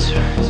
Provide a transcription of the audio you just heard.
turns